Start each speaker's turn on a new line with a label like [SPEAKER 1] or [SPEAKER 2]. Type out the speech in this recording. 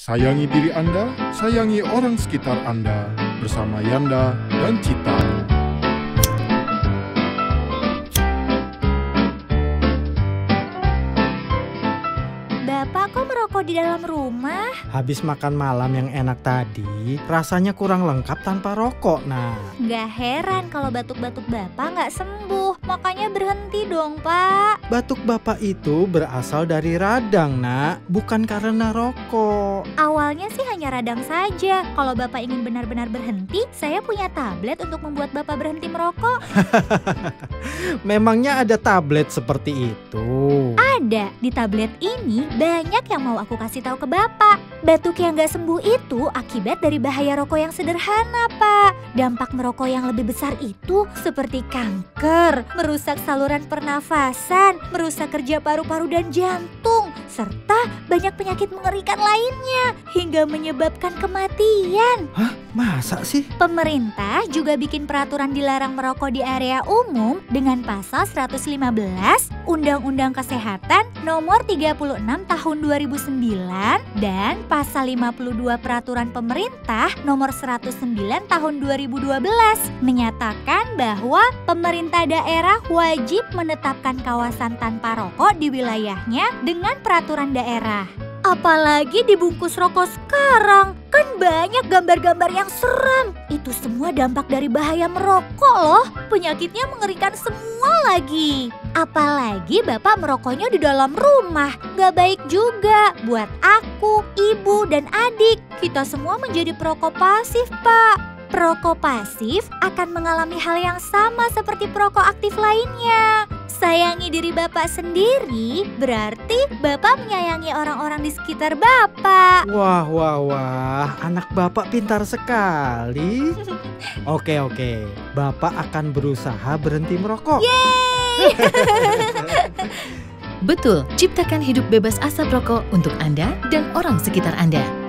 [SPEAKER 1] Sayangi diri Anda, sayangi orang sekitar Anda. Bersama Yanda dan Cita.
[SPEAKER 2] Bapak kok merokok di dalam rumah?
[SPEAKER 3] Habis makan malam yang enak tadi, rasanya kurang lengkap tanpa rokok. Nah,
[SPEAKER 2] Nggak heran kalau batuk-batuk Bapak nggak sembuh. Makanya berhenti dong, Pak.
[SPEAKER 3] batuk bapak itu berasal dari radang, nak, bukan karena rokok.
[SPEAKER 2] Awalnya sih hanya radang saja. Kalau Bapak ingin benar-benar berhenti, saya punya tablet untuk membuat Bapak berhenti merokok.
[SPEAKER 3] Memangnya ada tablet seperti itu?
[SPEAKER 2] Ada di tablet ini banyak yang mau aku kasih tahu ke Bapak. Batuk yang nggak sembuh itu akibat dari bahaya rokok yang sederhana, Pak. Dampak merokok yang lebih besar itu seperti kanker, merusak saluran pernafasan, merusak kerja paru-paru dan jantung, serta banyak penyakit mengerikan lainnya hingga menyebabkan kematian.
[SPEAKER 3] Masa sih?
[SPEAKER 2] Pemerintah juga bikin peraturan dilarang merokok di area umum dengan pasal 115 Undang-Undang Kesehatan nomor 36 tahun 2009 dan pasal 52 peraturan pemerintah nomor 109 tahun 2012 menyatakan bahwa pemerintah daerah wajib menetapkan kawasan tanpa rokok di wilayahnya dengan peraturan daerah. Apalagi dibungkus rokok sekarang, kan banyak gambar-gambar yang seram. Itu semua dampak dari bahaya merokok loh. Penyakitnya mengerikan semua lagi. Apalagi bapak merokoknya di dalam rumah. Gak baik juga buat aku, ibu, dan adik. Kita semua menjadi perokok pasif, Pak. Perokok pasif akan mengalami hal yang sama seperti perokok aktif lainnya. Sayangi diri Bapak sendiri berarti Bapak menyayangi orang-orang di sekitar Bapak.
[SPEAKER 3] Wah, wah, wah, anak bapak pintar sekali. Oke, oke, bapak akan berusaha berhenti merokok.
[SPEAKER 4] Betul, ciptakan hidup bebas asap rokok untuk Anda dan orang sekitar Anda.